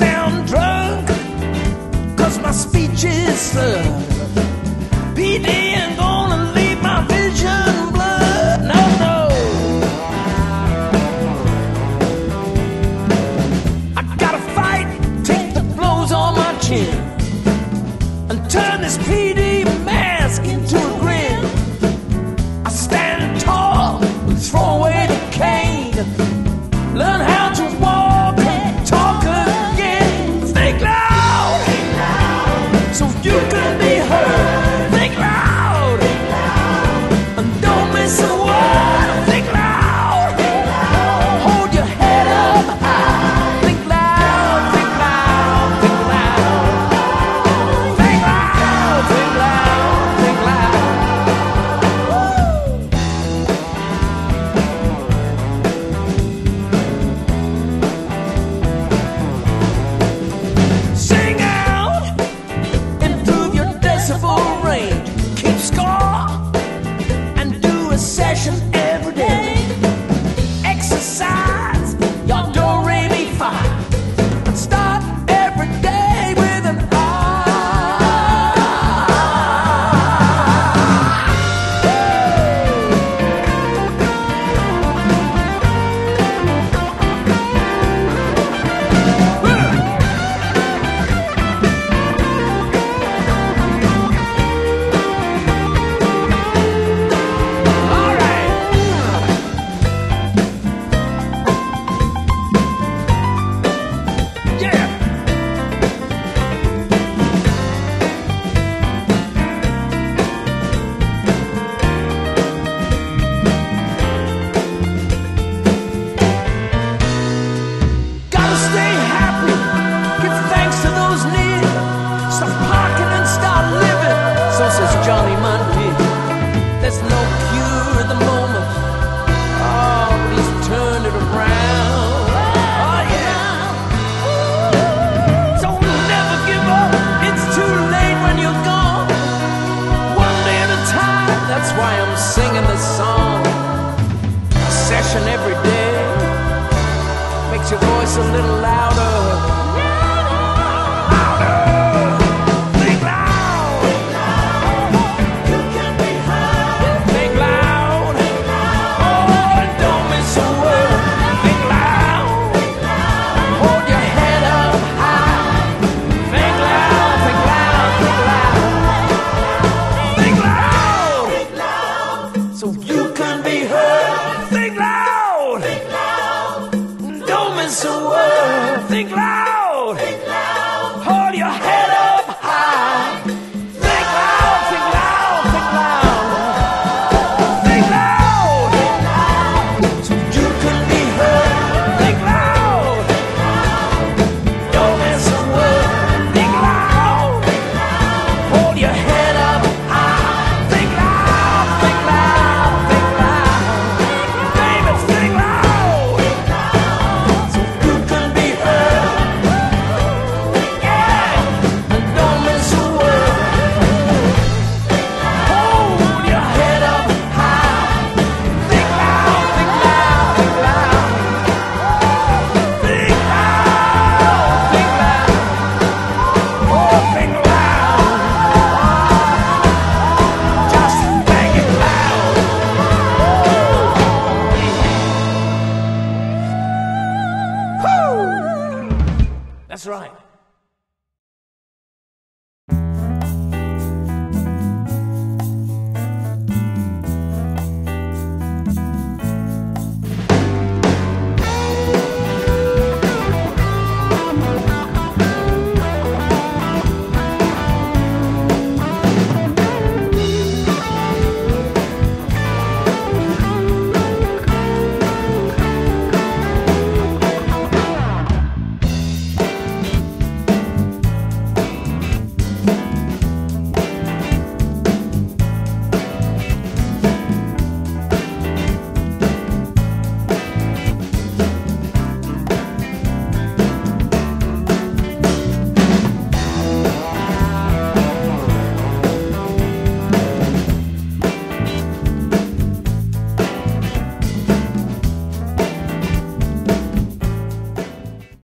sound drunk, cause my speech is uh PD and. stay happy. Give thanks to those near. Stop parking and start living. So says Johnny Mundy. There's no cure at the moment. Oh, please turn it around. Oh, yeah. Don't never give up. It's too late when you're gone. One day at a time. That's why I'm singing this song. Session every day a little loud. your head. That's right.